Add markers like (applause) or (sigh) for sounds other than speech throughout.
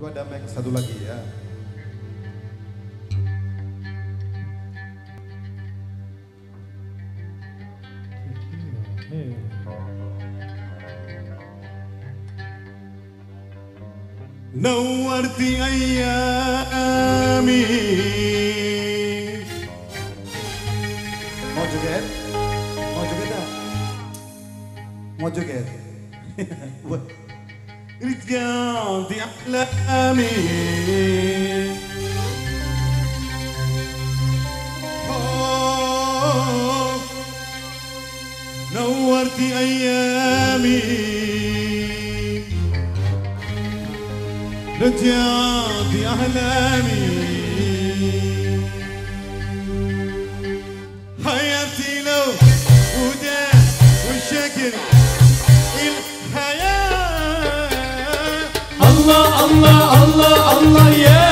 Coba damai satu lagi ya. نورت أيامي Mau joget? Mau joget dah? Mau joget? (laughs) ركضان دي أحلامي نورتي أيامي. رجعتي أحلامي. Allah Allah ya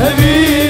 حبيبي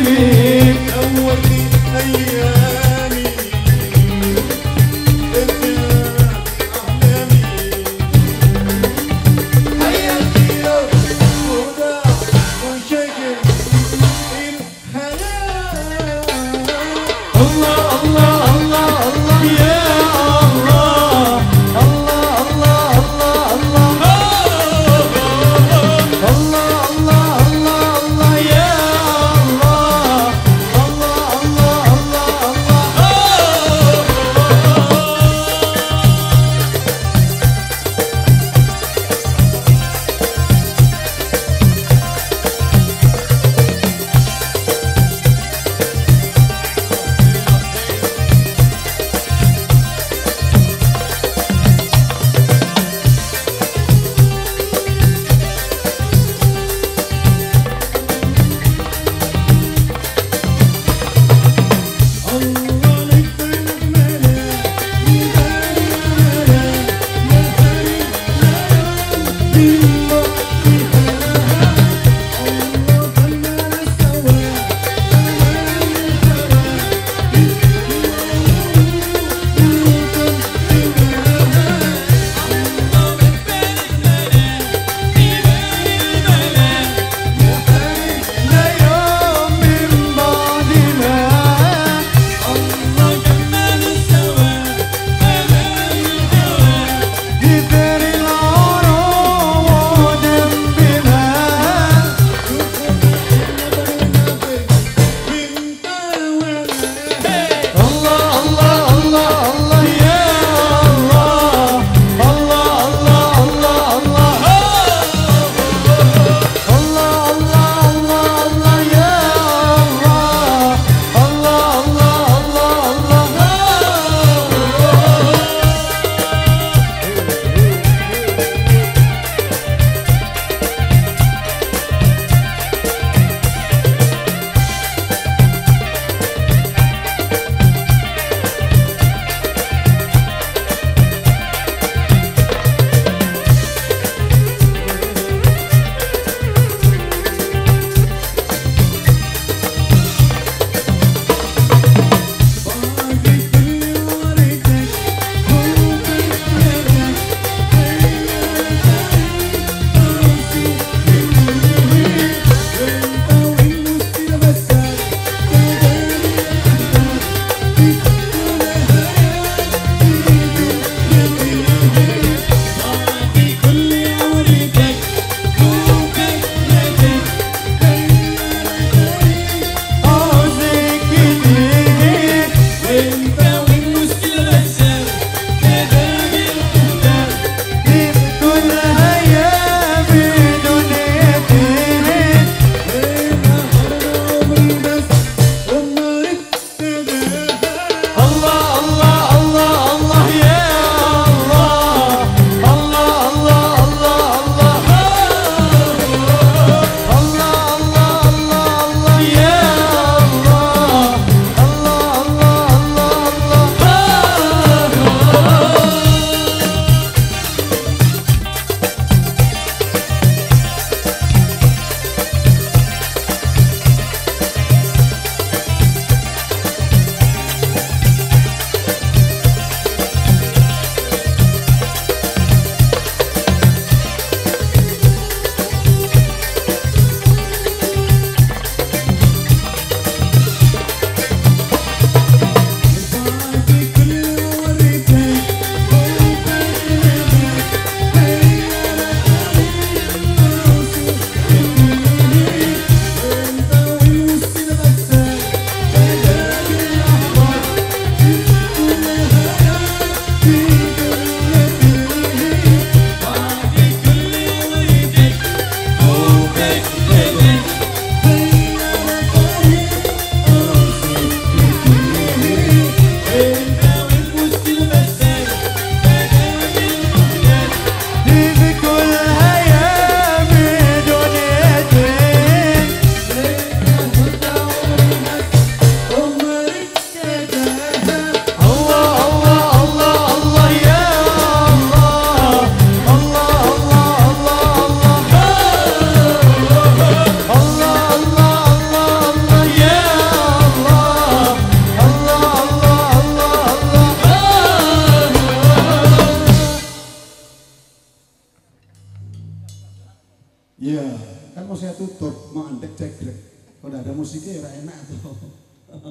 kan mau saya tutup mau andek cekrek. kalau ada musiknya ya enak tuh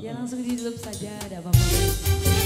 ya langsung di ditutup saja ada apa-apa